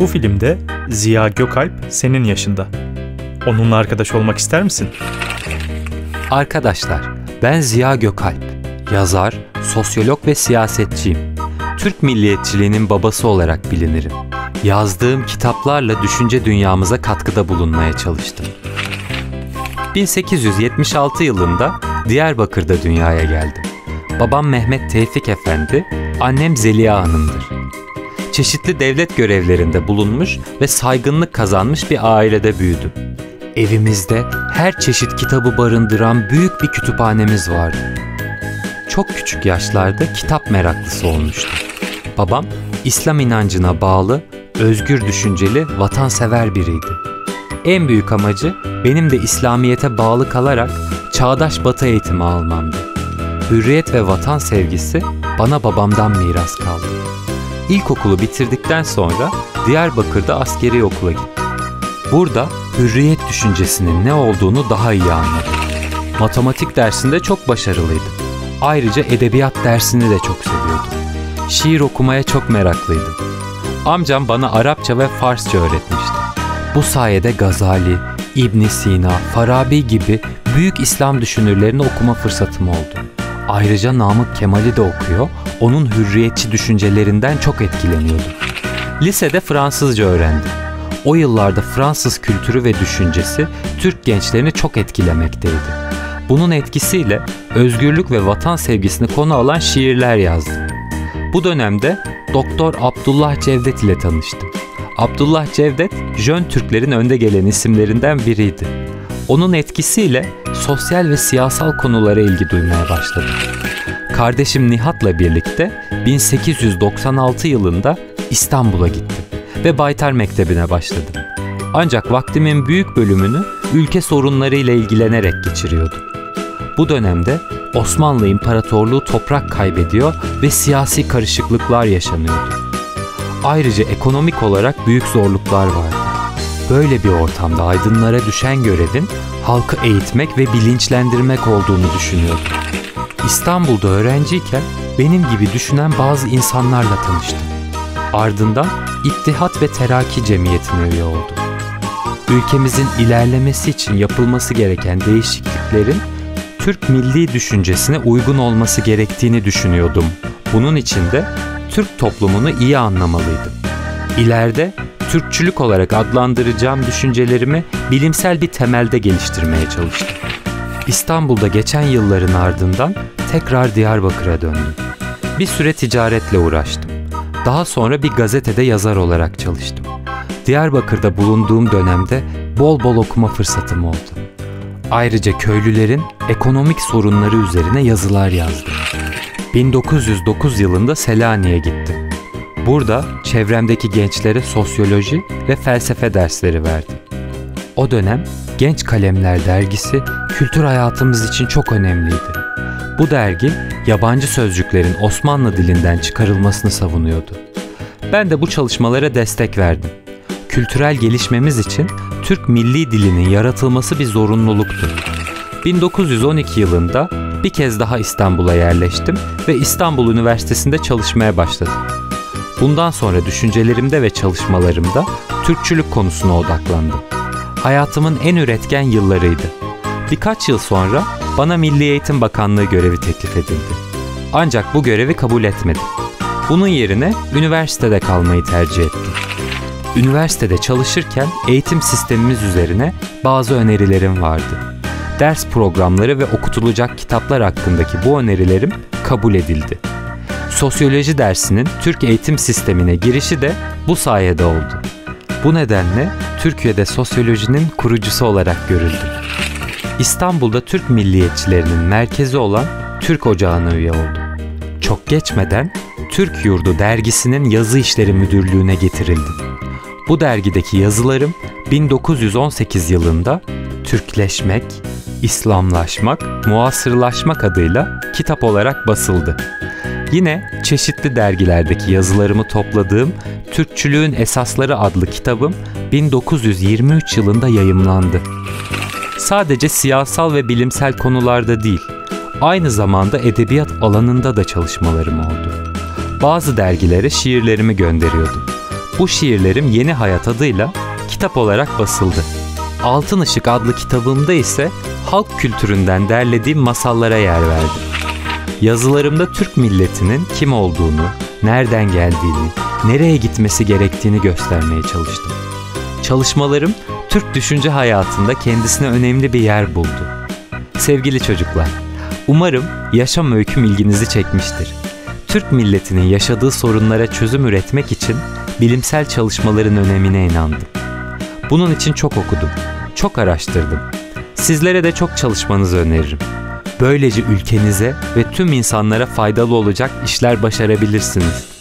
Bu filmde Ziya Gökalp senin yaşında. Onunla arkadaş olmak ister misin? Arkadaşlar, ben Ziya Gökalp. Yazar, sosyolog ve siyasetçiyim. Türk milliyetçiliğinin babası olarak bilinirim. Yazdığım kitaplarla düşünce dünyamıza katkıda bulunmaya çalıştım. 1876 yılında Diyarbakır'da dünyaya geldim. Babam Mehmet Tevfik Efendi, annem Zeliha Hanım'dır. Çeşitli devlet görevlerinde bulunmuş ve saygınlık kazanmış bir ailede büyüdüm. Evimizde her çeşit kitabı barındıran büyük bir kütüphanemiz vardı. Çok küçük yaşlarda kitap meraklısı olmuştu. Babam İslam inancına bağlı, özgür düşünceli, vatansever biriydi. En büyük amacı benim de İslamiyete bağlı kalarak çağdaş batı eğitimi almamdı. Hürriyet ve vatan sevgisi bana babamdan miras kaldı. İlkokulu bitirdikten sonra Diyarbakır'da askeri okula gittim. Burada hürriyet düşüncesinin ne olduğunu daha iyi anladım. Matematik dersinde çok başarılıydım. Ayrıca edebiyat dersini de çok seviyordum. Şiir okumaya çok meraklıydım. Amcam bana Arapça ve Farsça öğretmişti. Bu sayede Gazali, İbn Sina, Farabi gibi büyük İslam düşünürlerini okuma fırsatım oldu. Ayrıca Namık Kemal'i de okuyor, onun hürriyetçi düşüncelerinden çok etkileniyordum. Lisede Fransızca öğrendim. O yıllarda Fransız kültürü ve düşüncesi Türk gençlerini çok etkilemekteydi. Bunun etkisiyle özgürlük ve vatan sevgisini konu alan şiirler yazdım. Bu dönemde Doktor Abdullah Cevdet ile tanıştım. Abdullah Cevdet, Jön Türklerin önde gelen isimlerinden biriydi. Onun etkisiyle sosyal ve siyasal konulara ilgi duymaya başladım. Kardeşim Nihat'la birlikte 1896 yılında İstanbul'a gittim ve Baytar Mektebi'ne başladım. Ancak vaktimin büyük bölümünü ülke sorunlarıyla ilgilenerek geçiriyordum. Bu dönemde Osmanlı İmparatorluğu toprak kaybediyor ve siyasi karışıklıklar yaşanıyordu. Ayrıca ekonomik olarak büyük zorluklar vardı. Böyle bir ortamda aydınlara düşen görevin halkı eğitmek ve bilinçlendirmek olduğunu düşünüyordum. İstanbul'da öğrenciyken benim gibi düşünen bazı insanlarla tanıştım. Ardından İttihat ve Teraki Cemiyeti'ne üye oldum. Ülkemizin ilerlemesi için yapılması gereken değişikliklerin Türk milli düşüncesine uygun olması gerektiğini düşünüyordum. Bunun için de Türk toplumunu iyi anlamalıydım. İleride Türkçülük olarak adlandıracağım düşüncelerimi bilimsel bir temelde geliştirmeye çalıştım. İstanbul'da geçen yılların ardından tekrar Diyarbakır'a döndüm. Bir süre ticaretle uğraştım. Daha sonra bir gazetede yazar olarak çalıştım. Diyarbakır'da bulunduğum dönemde bol bol okuma fırsatım oldu. Ayrıca köylülerin ekonomik sorunları üzerine yazılar yazdım. 1909 yılında Selanik'e gittim. Burada çevremdeki gençlere sosyoloji ve felsefe dersleri verdim. O dönem Genç Kalemler dergisi kültür hayatımız için çok önemliydi. Bu dergi yabancı sözcüklerin Osmanlı dilinden çıkarılmasını savunuyordu. Ben de bu çalışmalara destek verdim. Kültürel gelişmemiz için Türk milli dilinin yaratılması bir zorunluluktu. 1912 yılında bir kez daha İstanbul'a yerleştim ve İstanbul Üniversitesi'nde çalışmaya başladım. Bundan sonra düşüncelerimde ve çalışmalarımda Türkçülük konusuna odaklandım. Hayatımın en üretken yıllarıydı. Birkaç yıl sonra bana Milli Eğitim Bakanlığı görevi teklif edildi. Ancak bu görevi kabul etmedim. Bunun yerine üniversitede kalmayı tercih ettim. Üniversitede çalışırken eğitim sistemimiz üzerine bazı önerilerim vardı. Ders programları ve okutulacak kitaplar hakkındaki bu önerilerim kabul edildi. Sosyoloji dersinin Türk eğitim sistemine girişi de bu sayede oldu. Bu nedenle Türkiye'de sosyolojinin kurucusu olarak görüldüm. İstanbul'da Türk milliyetçilerinin merkezi olan Türk Ocağı'na üye oldum. Çok geçmeden Türk Yurdu dergisinin yazı işleri müdürlüğüne getirildim. Bu dergideki yazılarım 1918 yılında Türkleşmek, İslamlaşmak, Muasırlaşmak adıyla kitap olarak basıldı. Yine çeşitli dergilerdeki yazılarımı topladığım Türkçülüğün Esasları adlı kitabım 1923 yılında yayımlandı. Sadece siyasal ve bilimsel konularda değil, aynı zamanda edebiyat alanında da çalışmalarım oldu. Bazı dergilere şiirlerimi gönderiyordum. Bu şiirlerim Yeni Hayat adıyla kitap olarak basıldı. Altın Işık adlı kitabımda ise halk kültüründen derlediğim masallara yer verdim. Yazılarımda Türk milletinin kim olduğunu, nereden geldiğini, nereye gitmesi gerektiğini göstermeye çalıştım. Çalışmalarım Türk düşünce hayatında kendisine önemli bir yer buldu. Sevgili çocuklar, umarım yaşam öyküm ilginizi çekmiştir. Türk milletinin yaşadığı sorunlara çözüm üretmek için bilimsel çalışmaların önemine inandım. Bunun için çok okudum, çok araştırdım. Sizlere de çok çalışmanızı öneririm. Böylece ülkenize ve tüm insanlara faydalı olacak işler başarabilirsiniz.